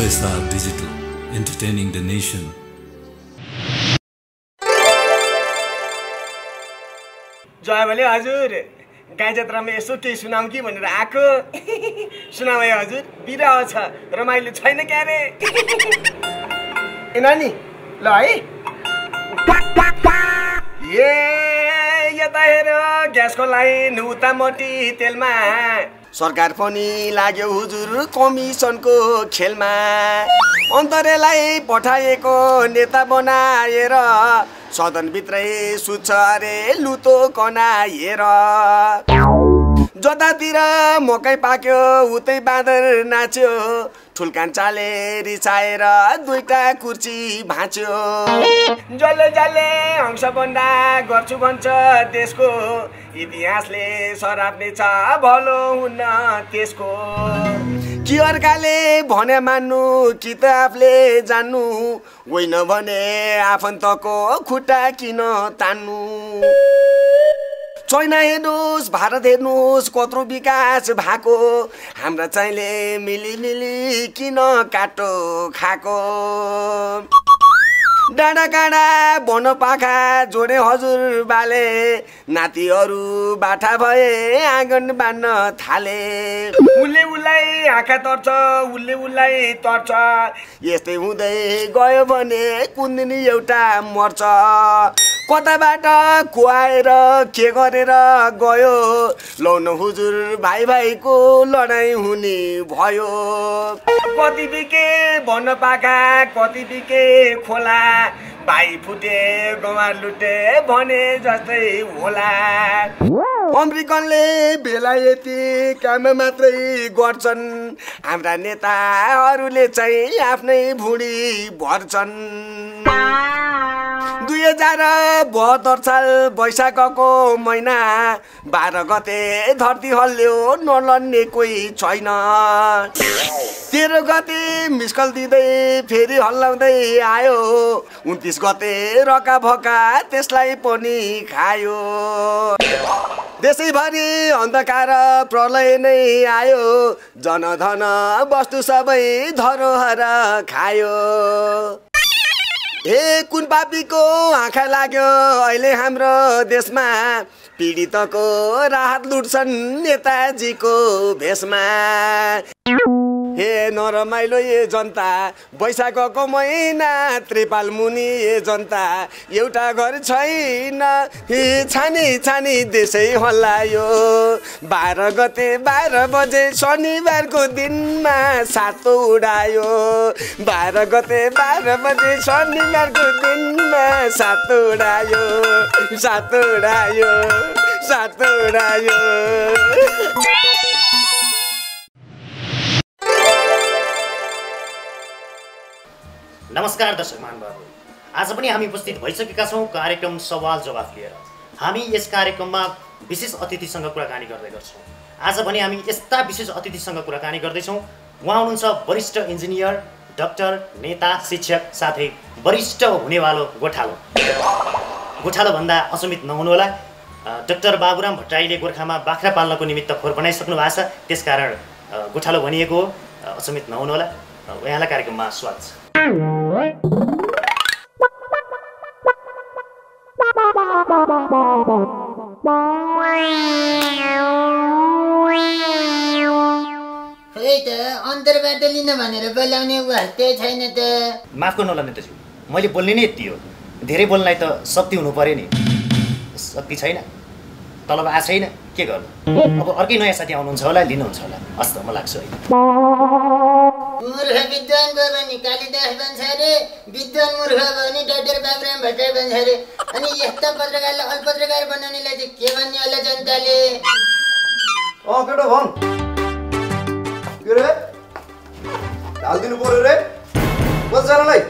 OSR nation. जय भने हजुर। गाई जात्रामा यसो केही सुनाऊ कि भनेर आएको। सुनाऊ है हजुर। बिरह छ। रमाइलो छैन क्या रे ए नानी ल है। ए यता हेर। ग्यासको लाइन उता मोटी तेलमा। सरकार पनि लाग्यो हुजुर कमिसनको खेलमा। अन्तरेलाई पठाएको नेता बनाएर सदनभित्रै सुत्छ अरे लुतो कनाएर जतातिर मकै पाक्यो उतै बाँदर नाच्यो ठुल्कान्छाले रिसाएर दुईटा कुर्ची भाँच्यो। जसले जसले अंश बन्दा गर्छु भन्छ देशको इतिहासले सराप्ने छ भलो हुन्न त्यसको। कि अर्काले भने मान्नु कि त आफूले जान्नु होइन भने आफन्तको खुट्टा किन तान्नु? चाइना हेर्नुहोस् भारत हेर्नुहोस् कत्रो विकास भएको। हाम्रा चाहिँले मिली मिली किन काटो खाएको? डाँडा काँडा बन पाखा जोडे हजुर बाले नातिहरू बाठा भए आँगन बाँड्न थाले। उसले उसलाई आँखा तर्छ उसले उसलाई तर्छ। यस्तै हुँदै गयो भने कुन एउटा मर्छ। कताबाट को आएर के गरेर गयो? लौन हुजुर भाइ भाइको लडाइँ हुने भयो। कति बिके भन्न पाका कति बिके खोला। भाइ फुटे गवार लुटे भने जस्तै होला। अमेरिकनले बेलायती काम मात्रै गर्छन्। हाम्रा नेताहरूले चाहिँ आफ्नै भुँडी भर्छन्। दुई हजार बहत्तर साल वैशाखको महिना बाह्र गते धरती हल्ल्यो नलन्ने कोही छैन। तेह्र गते मिस्कल दिँदै फेरि हल्लाउँदै आयो। उन्तिस गते रका भका त्यसलाई पनि खायो। देशैभरि अन्धकार प्रलय नै आयो। जनधन वस्तु सबै धरोहर खायो। हे कुन पापीको आँखा लाग्यो? अहिले हाम्रो देशमा पीडितको राहत लुट्छन् नेताजीको भेषमा। हे नरमाइलो ए जनता वैशाखको महिना त्रिपाल मुनि ए जनता एउटा घर छैन हे छानी छानी देशै हल्लायो। बाह्र गते बाह्र बजे शनिबारको दिनमा सातो उडायो। बाह्र गते बाह्र बजे शनिबारको दिनमा सातो उडायो। सातो उडायो सातो उडायो। नमस्कार दर्शक महानुभावहरू। आज पनि हामी उपस्थित भइसकेका छौँ कार्यक्रम सवाल जवाफ लिएर। हामी यस कार्यक्रममा विशेष अतिथिसँग कुराकानी गर्दै गर्छौँ। आज भने हामी यस्ता विशेष अतिथिसँग कुराकानी गर्दैछौँ। उहाँ हुनुहुन्छ वरिष्ठ इन्जिनियर डाक्टर नेता शिक्षक साथै वरिष्ठ हुनेवालो गोठालो। गोठालो भन्दा असमित नहुनुहोला। डाक्टर बाबुराम भट्टराईले गोर्खामा बाख्रा पाल्नको निमित्त खोर बनाइसक्नु भएको छ। त्यसकारण गोठालो भनिएको हो। असमित नहुनुहोला। यहाँलाई कार्यक्रममा स्वागत छ। अन्तरबाट भनेर बोलाउने वास्तै छैन त। माफ गर्नु होला नेताज्यू मैले बोल्ने नै यति हो। धेरै बोल्नलाई त शक्ति हुनु पऱ्यो नि। शक्ति छैन तलब आएको छैन के गर्नु? अब अर्कै नयाँ साथी आउनुहुन्छ होला लिनुहुन्छ होला। हस् त म लाग्छु है मूर्ख विद्वान भयो भने कालिदास भन्छ अरे विद्वान मूर्ख भयो भने डाक्टर बाबुराम भट्टराई भन्छ अरे। अनि यस्ता पत्रकारलाई अल्पत्रकार बनाउनेलाई चाहिँ के भन्ने होला जनताले? अँ केटो भन्। के रे? हालिदिनु पऱ्यो रे। कतिजनालाई?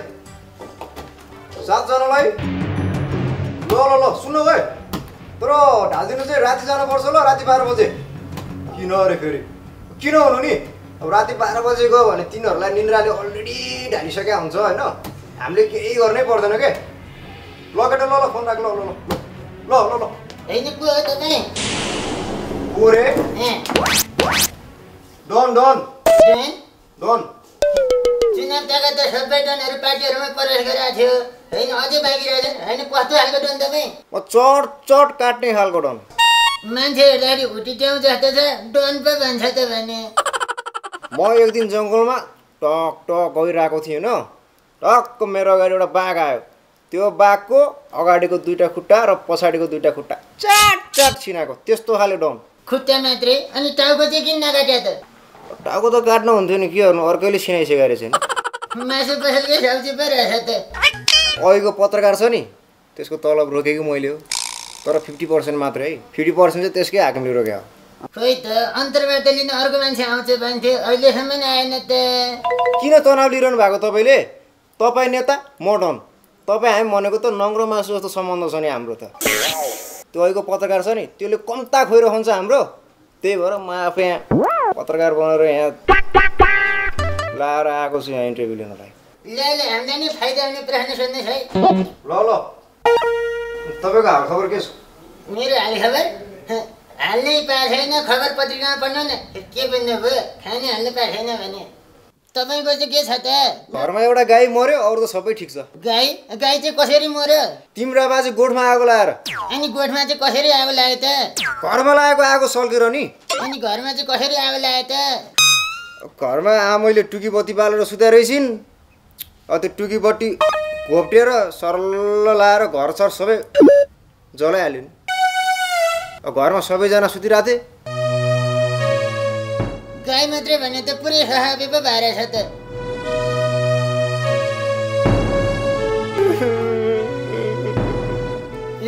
सातजनालाई? ल ल ल सुन्नु तर ढालिदिनु चाहिँ राति जानुपर्छ ल राति बाह्र बजे। किन अरे फेरि? किन हुनु नि? अब राति बाह्र बजे गयो भने तिनीहरूलाई निन्द्राले अलरेडी ढालिसकेका हुन्छ होइन? हामीले केही गर्नै पर्दैन के? ल केटो ल ल फोन राख ल ल ल ल ल डन डन। डन? सुन त सबै डनहरू पार्टीहरूमा प्रवेश गरेको थियो। होइन अझै बाँकी रहेछन् होइन कस्तो खालको डन तपाईँ म चट चट काट्ने खालको डन मान्छे हेर्दाखेरि हुटिट्याउ जस्तो छ डन पो भन्छ त भने म एक दिन जङ्गलमा टक टक गइरहेको थिएँ होइन टक्क मेरो अगाडि एउटा बाघ आयो। त्यो बाघको अगाडिको दुईवटा खुट्टा र पछाडिको दुईवटा खुट्टा। चाट चाट छिनाएको त्यस्तो खाले डन। खुट्टा मात्रै अनि टाउको चाहिँ किन नकाट्या त? टाउको त काट्नु हुन्थ्यो नि के गर्नु? अर्कैले छिनाइसकेको रहेछ नि। मासु पसलकै सब्जी पो रहेछ त। अहिलेको पत्रकार छ नि त्यसको तलब रोकेको मैले हो। तर फिफ्टी पर्सेन्ट मात्रै है। फिफ्टी पर्सेन्ट चाहिँ त्यसकै हाकिमले रोक्यो। खोइ त अन्तर्वार्ता लिन अर्को मान्छे आउँछ भन्थ्यो अहिलेसम्म आएन त। किन तनाव लिइरहनु भएको तपाईँले? तपाईँ नेता म डन। तपाईँ हामी भनेको त नङ्ग्रो मासु जस्तो सम्बन्ध छ नि हाम्रो त। त्यो अहिलेको पत्रकार छ नि त्यसले कम्ता खोइरहन्छ हाम्रो। त्यही भएर म आफै यहाँ पत्रकार बनेर यहाँ लाएर आएको छु यहाँ इन्टरभ्यू लिनलाई। ल ल हामीलाई नै फाइदा हुने प्रश्न सोध्नुहोस् है। ल ल। तपाईँको हाल खबर के छ? मेरो हाल खबर? हँ, हाल्नै पाएको छैन खबर पत्रिकामा पढ्नु न। के भन्नुभयो खाने हाल्नु पाएको छैन भने। तपाईँको चाहिँ के छ त? घरमा एउटा गाई मऱ्यो अरू त सबै ठिक छ। गाई? गाई चाहिँ कसरी मऱ्यो? तिम्रा बाजे गोठमा आगो लाएर। अनि गोठमा चाहिँ कसरी आगो लाग्यो त? घरमा लागेको आगो सल्केर नि। अनि घरमा चाहिँ कसरी आगो लाग्यो त? घरमा आमैले टुकी बत्ती बालेर सुताइ रहेछिन् त्यो टुकी बत्ती घोप्टिएर सरल लाएर घर सर सबै जलाइहाल्यो नि। घरमा सबैजना सुतिरहेको थिए गाई मात्रै भने त पुरै सहाबे पो भएर छ त।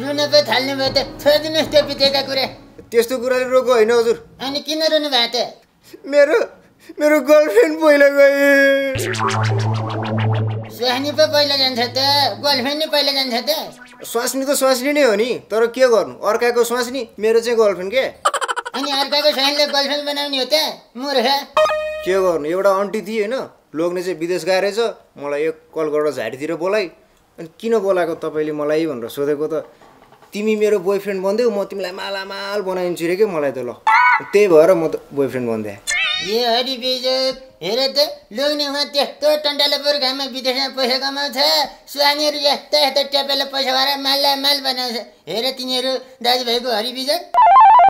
रुन पो थाल्नु भयो त छोडिदिनुहोस् त्यो बितेका कुरा। त्यस्तो कुराले रोको होइन हजुर। अनि किन रुनु भयो त? मेरो मेरो गर्लफ्रेन्ड पहिला गए। स्वास्नी पो पहिला जान्छ त गर्लफ्रेन्ड नै पहिला जान्छ त। स्वास्नी त स्वास्नी नै हो नि तर के गर्नु? अर्काको स्वास्नी मेरो चाहिँ गर्लफ्रेन्ड के? अनि अर्काको स्वास्नीले गर्लफ्रेन्ड बनाउने हो त मूर्ख। के गर्नु? एउटा अन्टी थिए होइन लोग्ने चाहिँ विदेश गएर रहेछ मलाई एक कल गरेर झाडीतिर बोलाइ। अनि किन बोलाएको तपाईँले मलाई भनेर सोधेको त तिमी मेरो बोयफ्रेन्ड बन्देऊ म तिमीलाई मालामाल बनाइदिन्छु रे के मलाई त ल। त्यही भएर म त बोयफ्रेन्ड बनिदिएँ ए हरि बिजोक हेर त लोग्ने उहाँ त्यस्तो टन्डालापुर घाममा विदेशमा पैसा कमाउँछ। स्वानीहरू यस्ता यस्ता ट्यापेला पैसा भएर माला माल बनाउँछ। हेर तिनीहरू दाजुभाइको हरि बिजोक